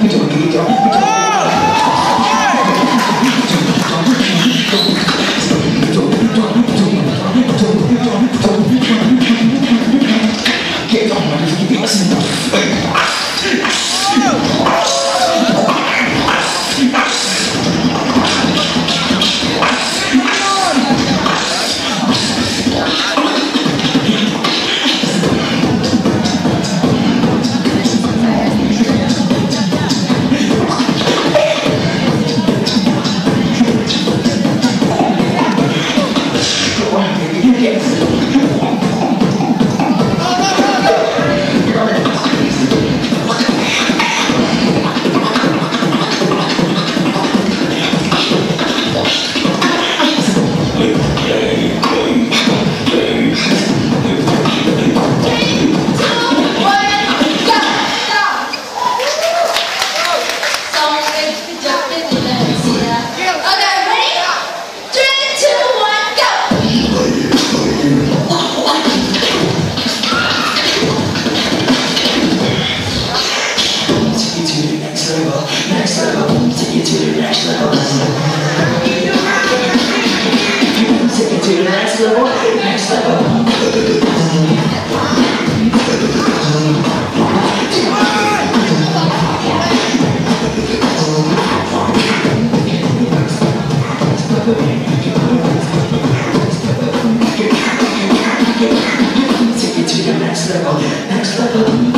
그죠, 그죠, 그죠. Take it to the next level, next level.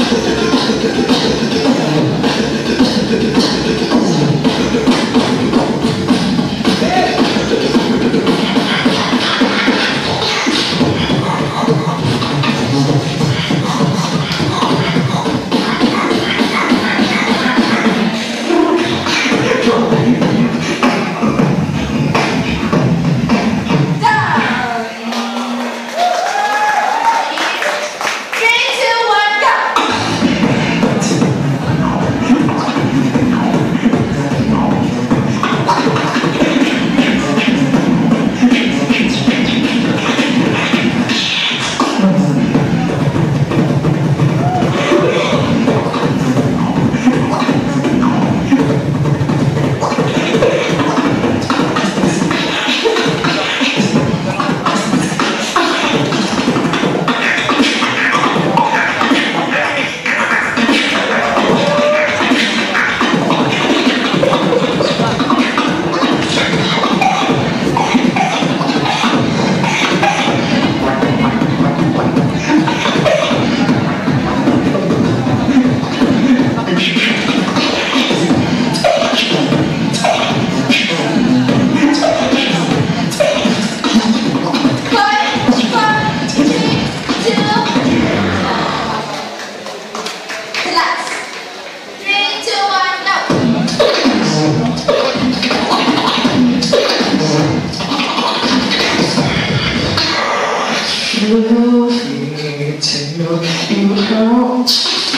You your heart.